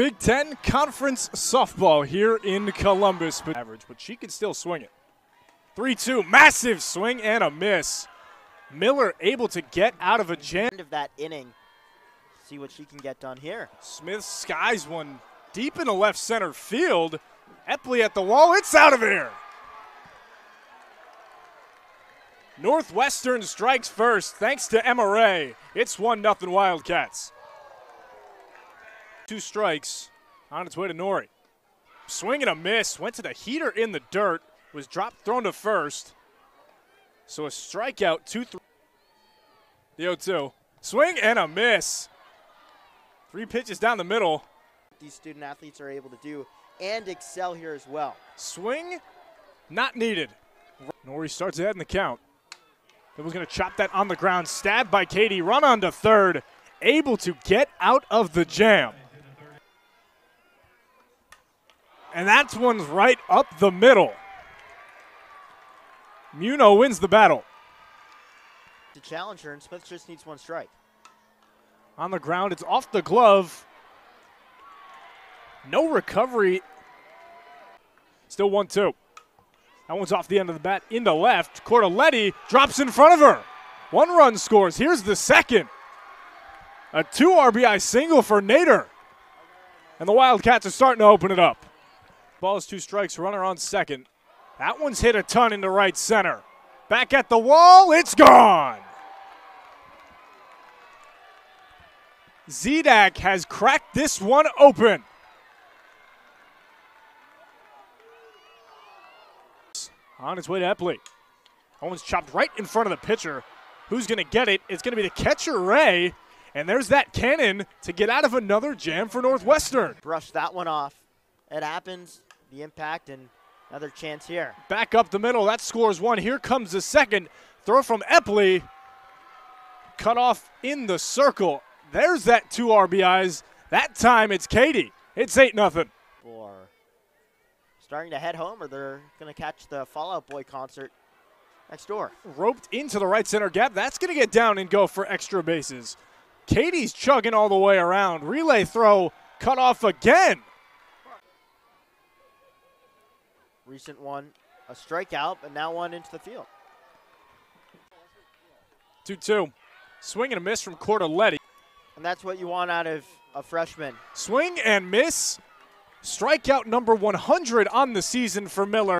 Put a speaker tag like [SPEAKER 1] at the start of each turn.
[SPEAKER 1] Big Ten Conference softball here in Columbus. But average, but she can still swing it. 3 2, massive swing and a miss. Miller able to get out of a jam.
[SPEAKER 2] End of that inning. See what she can get done here.
[SPEAKER 1] Smith skies one deep in the left center field. Epley at the wall. It's out of here. Northwestern strikes first thanks to Emma Ray. It's 1 0 Wildcats. Two strikes on its way to Nori. Swing and a miss. Went to the heater in the dirt. Was dropped, thrown to first. So a strikeout, 2 3. The 0 2. Swing and a miss. Three pitches down the middle.
[SPEAKER 2] These student athletes are able to do and excel here as well.
[SPEAKER 1] Swing, not needed. Nori starts ahead in the count. It was going to chop that on the ground. Stabbed by Cady. Run on to third. Able to get out of the jam. And that's one's right up the middle. Muno wins the battle.
[SPEAKER 2] The challenger, and Smith just needs one strike.
[SPEAKER 1] On the ground, it's off the glove. No recovery. Still 1 2. That one's off the end of the bat into left. Cordelletti drops in front of her. One run scores. Here's the second. A two RBI single for Nader. And the Wildcats are starting to open it up. Ball is two strikes, runner on second. That one's hit a ton into right center. Back at the wall, it's gone. Zedak has cracked this one open. On its way to Epley. Owens chopped right in front of the pitcher. Who's going to get it? It's going to be the catcher, Ray. And there's that cannon to get out of another jam for Northwestern.
[SPEAKER 2] Brush that one off. It happens. The impact and another chance here.
[SPEAKER 1] Back up the middle. That scores one. Here comes the second. Throw from Epley. Cut off in the circle. There's that two RBIs. That time it's Cady. It's 8 nothing.
[SPEAKER 2] Or starting to head home, or they're going to catch the Fall Out Boy concert next door.
[SPEAKER 1] Roped into the right center gap. That's going to get down and go for extra bases. Cady's chugging all the way around. Relay throw cut off again.
[SPEAKER 2] Recent one, a strikeout, but now one into the field.
[SPEAKER 1] 2 2. Swing and a miss from Cordelletti.
[SPEAKER 2] And that's what you want out of a freshman.
[SPEAKER 1] Swing and miss. Strikeout number 100 on the season for Miller.